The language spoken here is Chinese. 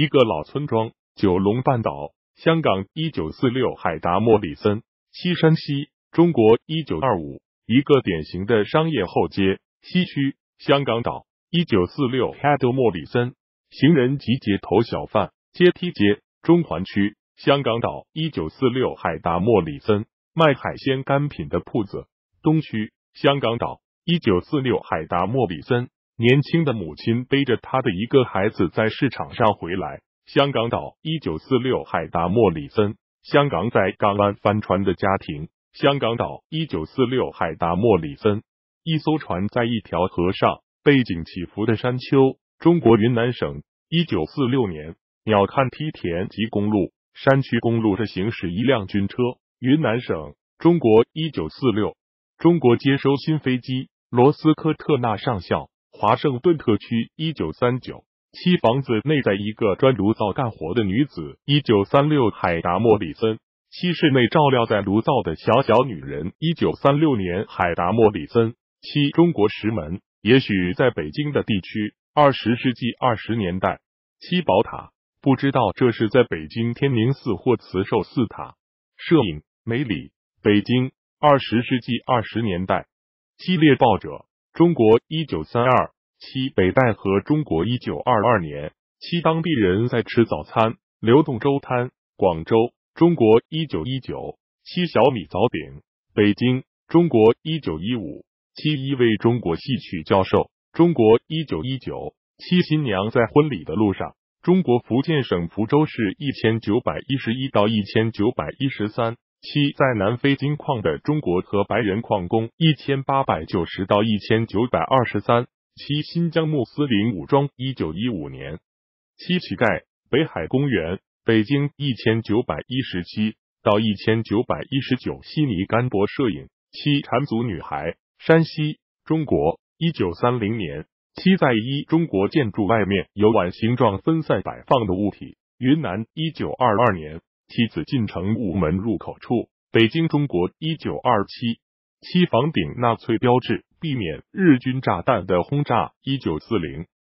一个老村庄，九龙半岛，香港，一九四六，海达莫里森，西山西，中国，一九二五，一个典型的商业后街，西区，香港岛，一九四六，海德莫里森，行人集结头小贩，阶梯街，中环区，香港岛，一九四六，海达莫里森，卖海鲜干品的铺子，东区，香港岛，一九四六，海达莫里森。年轻的母亲背着他的一个孩子在市场上回来。香港岛，一九四六，海达莫里森。香港在港湾帆船的家庭。香港岛，一九四六，海达莫里森。一艘船在一条河上，背景起伏的山丘。中国云南省，一九四六年，鸟瞰梯田及公路，山区公路的行驶一辆军车。云南省，中国，一九四六，中国接收新飞机。罗斯科特纳上校。华盛顿特区，一九三九。七房子内在一个专炉灶干活的女子，一九三六。海达莫里森。七室内照料在炉灶的小小女人，一九三六年。海达莫里森。七中国石门，也许在北京的地区，二十世纪二十年代。七宝塔，不知道这是在北京天宁寺或慈寿寺塔。摄影，梅里，北京，二十世纪二十年代。七猎豹者。中国一九三二七北戴河，中国一九二二年七当地人在吃早餐。流动粥摊，广州，中国一九一九七小米早饼，北京，中国一九一五七一位中国戏曲教授，中国一九一九七新娘在婚礼的路上，中国福建省福州市一千九百一十一到一千九百一十三。七在南非金矿的中国和白人矿工一千八百九十到一千九百二十三。七新疆穆斯林武装一九一五年。七乞丐北海公园北京一千九百一十七到一千九百一十九。悉尼甘博摄影。七缠足女孩山西中国一九三零年。七在一中国建筑外面有碗形状分散摆放的物体。云南一九二二年。妻子进城午门入口处，北京，中国，一九二七。七房顶纳粹标志，避免日军炸弹的轰炸，一九四零。